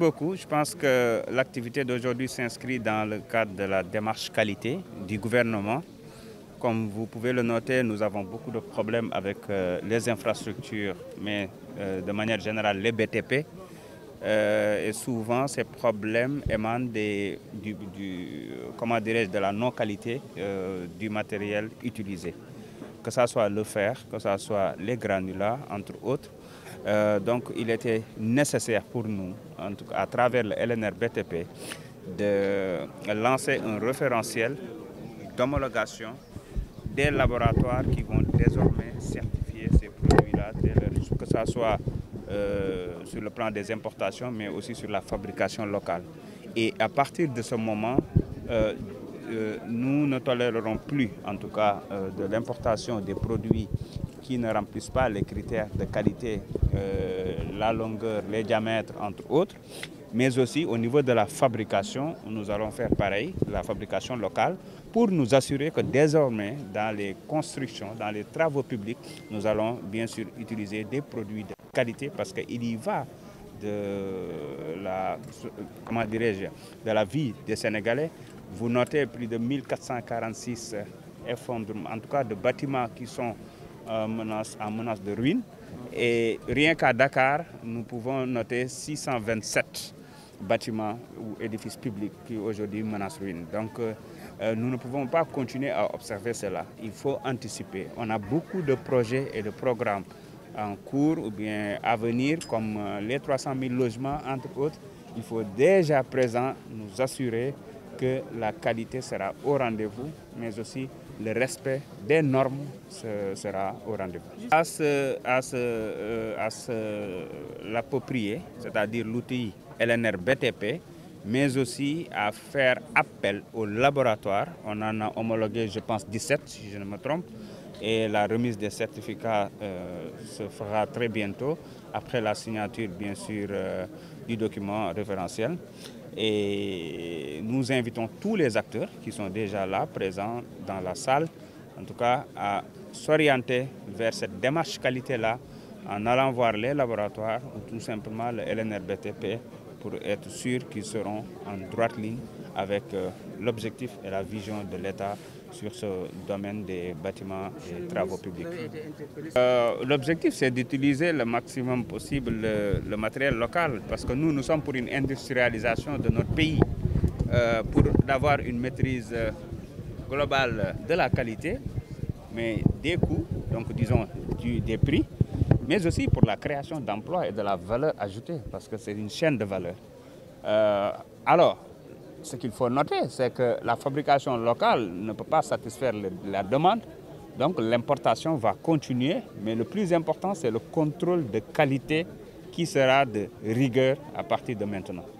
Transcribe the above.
beaucoup. Je pense que l'activité d'aujourd'hui s'inscrit dans le cadre de la démarche qualité du gouvernement. Comme vous pouvez le noter, nous avons beaucoup de problèmes avec euh, les infrastructures, mais euh, de manière générale les BTP. Euh, et souvent, ces problèmes émanent de la non-qualité du matériel utilisé. Que ce soit le fer, que ce soit les granulats, entre autres. Euh, donc il était nécessaire pour nous, en tout cas à travers le LNR BTP, de lancer un référentiel d'homologation des laboratoires qui vont désormais certifier ces produits-là, que ce soit euh, sur le plan des importations, mais aussi sur la fabrication locale. Et à partir de ce moment, euh, nous ne tolérerons plus, en tout cas, de l'importation des produits qui ne remplissent pas les critères de qualité, euh, la longueur, les diamètres, entre autres. Mais aussi au niveau de la fabrication, nous allons faire pareil, la fabrication locale, pour nous assurer que désormais, dans les constructions, dans les travaux publics, nous allons bien sûr utiliser des produits de qualité parce qu'il y va de la, comment dirais-je, de la vie des Sénégalais. Vous notez plus de 1446 effondrements, en tout cas de bâtiments qui sont menace, en menace de ruine. Et rien qu'à Dakar, nous pouvons noter 627 bâtiments ou édifices publics qui aujourd'hui menacent ruine. Donc euh, nous ne pouvons pas continuer à observer cela. Il faut anticiper. On a beaucoup de projets et de programmes en cours ou bien à venir, comme euh, les 300 000 logements, entre autres. Il faut déjà présent nous assurer que la qualité sera au rendez-vous, mais aussi le respect des normes sera au rendez-vous. À se, à se, euh, à se l'approprier, c'est-à-dire l'outil LNR BTP, mais aussi à faire appel au laboratoire. On en a homologué, je pense, 17, si je ne me trompe. Et la remise des certificats euh, se fera très bientôt, après la signature, bien sûr, euh, du document référentiel. Et nous invitons tous les acteurs qui sont déjà là, présents dans la salle, en tout cas, à s'orienter vers cette démarche qualité-là en allant voir les laboratoires ou tout simplement le LNRBTP pour être sûr qu'ils seront en droite ligne avec euh, l'objectif et la vision de l'État sur ce domaine des bâtiments et travaux publics. Euh, l'objectif, c'est d'utiliser le maximum possible le, le, matériel local parce que nous, nous sommes pour une industrialisation de notre pays, euh, pour avoir une maîtrise globale de la qualité, mais des coûts, donc disons du, des prix, mais aussi pour la création d'emplois et de la valeur ajoutée, parce que c'est une chaîne de valeur. Euh, alors, ce qu'il faut noter, c'est que la fabrication locale ne peut pas satisfaire la demande, donc l'importation va continuer, mais le plus important, c'est le contrôle de qualité qui sera de rigueur à partir de maintenant.